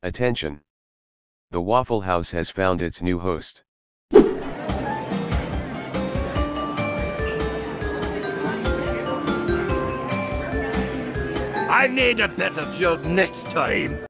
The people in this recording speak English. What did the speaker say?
Attention! The Waffle House has found its new host. I need a better job next time.